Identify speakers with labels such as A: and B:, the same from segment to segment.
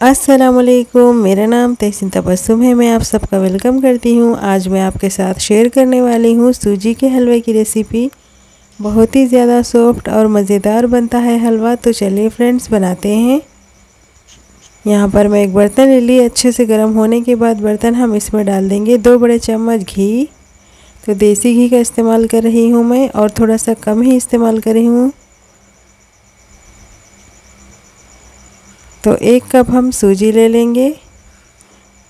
A: असलकुम मेरा नाम तहसीन तबस्सुम है, मैं आप सबका वेलकम करती हूँ। आज मैं आपके साथ शेयर करने वाली हूँ सूजी के हलवे की रेसिपी। बहुत ही ज़्यादा सॉफ्ट और मज़ेदार बनता है हलवा तो चलिए फ्रेंड्स बनाते हैं। यहाँ पर मैं एक बर्तन ले ली, अच्छे से गर्म होने के बाद बर्तन हम इसमें डाल देंगे दो बड़े चम्मच घी। तो देसी घी का इस्तेमाल कर रही हूँ मैं और थोड़ा सा कम ही इस्तेमाल कर रही हूँ। तो एक कप हम सूजी ले लेंगे।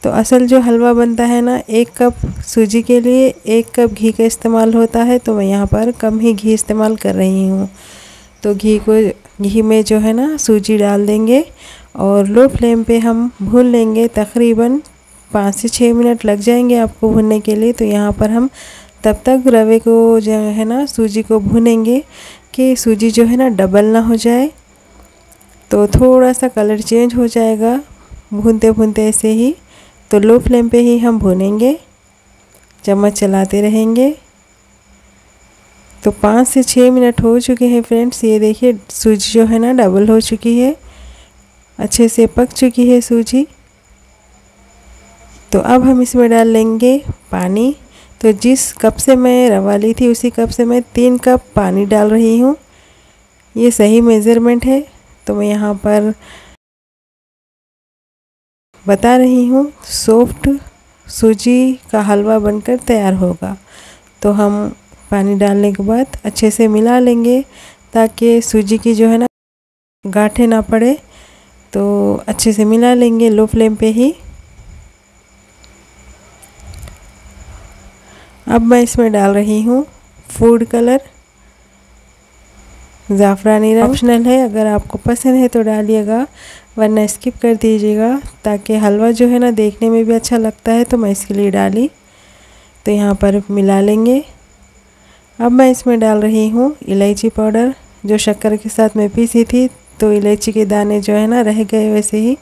A: तो असल जो हलवा बनता है ना, एक कप सूजी के लिए एक कप घी का इस्तेमाल होता है तो मैं यहाँ पर कम ही घी इस्तेमाल कर रही हूँ। तो घी को, घी में जो है ना, सूजी डाल देंगे और लो फ्लेम पे हम भून लेंगे। तकरीबन पाँच से छः मिनट लग जाएँगे आपको भूनने के लिए। तो यहाँ पर हम तब तक रवे को जो है ना, सूजी को भूनेंगे कि सूजी जो है ना, डबल ना हो जाए। तो थोड़ा सा कलर चेंज हो जाएगा। भूनते भूनते ऐसे ही तो लो फ्लेम पे ही हम भूनेंगे। चम्मच चलाते रहेंगे। तो पाँच से छः मिनट हो चुके हैं फ्रेंड्स ये देखिए सूजी जो है ना डबल हो चुकी है। अच्छे से पक चुकी है सूजी। तो अब हम इसमें डाल लेंगे पानी। तो जिस कप से मैं रवा ली थी, उसी कप से मैं तीन कप पानी डाल रही हूँ। ये सही मेज़रमेंट है। तो मैं यहाँ पर बता रही हूँ सॉफ्ट सूजी का हलवा बनकर तैयार होगा। तो हम पानी डालने के बाद अच्छे से मिला लेंगे ताकि सूजी की जो है ना गाठे ना पड़े। तो अच्छे से मिला लेंगे लो फ्लेम पे ही। अब मैं इसमें डाल रही हूँ फ़ूड कलर ज़ाफ़रानी ऑप्शनल है, अगर आपको पसंद है तो डालिएगा, वरना स्किप कर दीजिएगा, ताकि हलवा जो है ना देखने में भी अच्छा लगता है तो मैं इसके लिए डाली। तो यहाँ पर मिला लेंगे। अब मैं इसमें डाल रही हूँ इलायची पाउडर, जो शक्कर के साथ मैं पीसी थी तो इलायची के दाने जो है ना रह गए वैसे ही।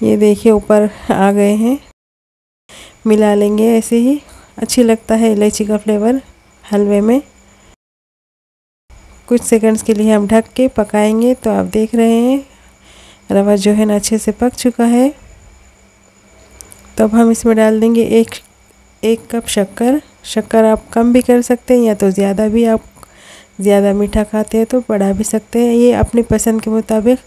A: ये देखिए ऊपर आ गए हैं। मिला लेंगे ऐसे ही। अच्छी लगता है इलायची का फ्लेवर हलवे में। कुछ सेकंड्स के लिए हम ढक के पकाएँगे तो आप देख रहे हैं, रवा जो है ना अच्छे से पक चुका है। तो अब हम इसमें डाल देंगे एक एक कप शक्कर। शक्कर आप कम भी कर सकते हैं या तो ज़्यादा भी, आप ज़्यादा मीठा खाते हैं तो बढ़ा भी सकते हैं। ये अपनी पसंद के मुताबिक,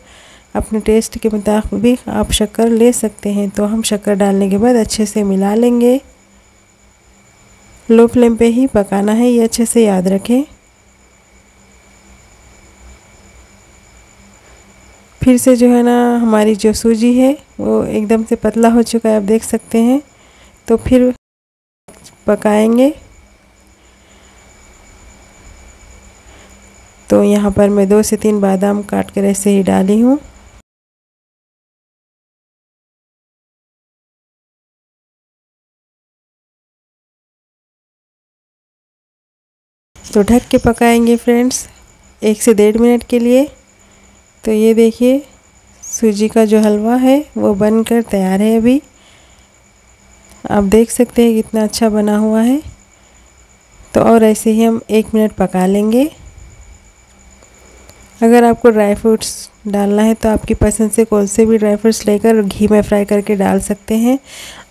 A: अपने टेस्ट के मुताबिक आप शक्कर ले सकते हैं। तो हम शक्कर डालने के बाद अच्छे से मिला लेंगे। लो फ्लेम पे ही पकाना है, ये अच्छे से याद रखें। फिर से जो है ना, हमारी जो सूजी है, वो एकदम से पतला हो चुका है, आप देख सकते हैं। तो फिर पकाएँगे। तो यहाँ पर मैं दो से तीन बादाम काट कर ऐसे ही डाली हूँ। तो ढक के पकाएँगे फ्रेंड्स, एक से डेढ़ मिनट के लिए। तो ये देखिए, सूजी का जो हलवा है, वो बनकर तैयार है अभी। आप देख सकते हैं कितना अच्छा बना हुआ है। तो और ऐसे ही हम एक मिनट पका लेंगे। अगर आपको ड्राई फ्रूट्स डालना है तो आपकी पसंद से कौन से भी ड्राई फ्रूट्स लेकर घी में फ्राई करके डाल सकते हैं।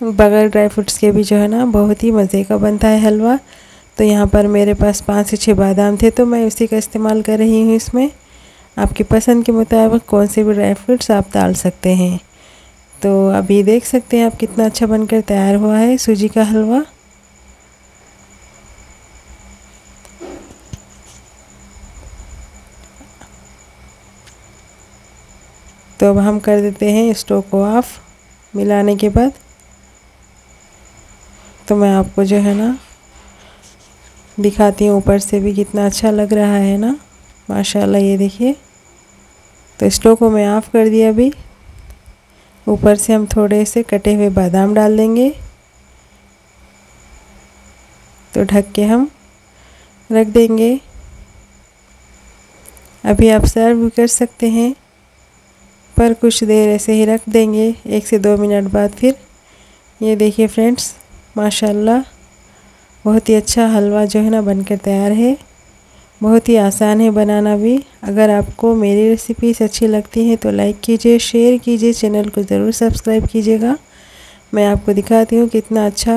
A: बगैर ड्राई फ्रूट्स के भी जो है ना, बहुत ही मज़े का बनता है हलवा। तो यहाँ पर मेरे पास पाँच से छः बादाम थे तो मैं उसी का इस्तेमाल कर रही हूँ इसमें। आपकी पसंद के मुताबिक कौन से भी ड्राई फ्रूट्स आप डाल सकते हैं। तो अभी देख सकते हैं आप कितना अच्छा बनकर तैयार हुआ है सूजी का हलवा। तो अब हम कर देते हैं स्टोव को ऑफ़ मिलाने के बाद। तो मैं आपको जो है ना दिखाती हूँ ऊपर से भी कितना अच्छा लग रहा है ना। माशाल्लाह, ये देखिए। तो स्टोव को मैं ऑफ़ कर दिया अभी। ऊपर से हम थोड़े से कटे हुए बादाम डाल देंगे। तो ढक के हम रख देंगे। अभी आप सर्व भी कर सकते हैं, पर कुछ देर ऐसे ही रख देंगे, एक से दो मिनट बाद फिर। ये देखिए फ्रेंड्स, माशाल्लाह, बहुत ही अच्छा हलवा जो है ना बनकर तैयार है। बहुत ही आसान है बनाना भी। अगर आपको मेरी रेसिपीज़ अच्छी लगती हैं तो लाइक कीजिए शेयर कीजिए चैनल को ज़रूर सब्सक्राइब कीजिएगा। मैं आपको दिखाती हूँ कितना अच्छा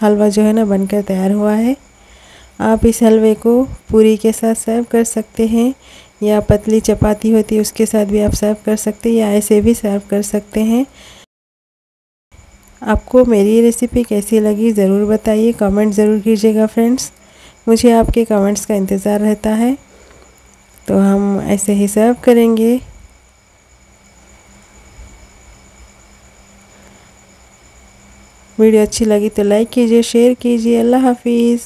A: हलवा जो है ना बनकर तैयार हुआ है। आप इस हलवे को पूरी के साथ सर्व कर सकते हैं, या पतली चपाती होती है उसके साथ भी आप सर्व कर सकते हैं, या ऐसे भी सर्व कर सकते हैं। आपको मेरी रेसिपी कैसी लगी ज़रूर बताइए कमेंट ज़रूर कीजिएगा फ्रेंड्स मुझे आपके कमेंट्स का इंतज़ार रहता है। तो हम ऐसे ही सर्व करेंगे। वीडियो अच्छी लगी तो लाइक कीजिए शेयर कीजिए। अल्लाह हाफिज़।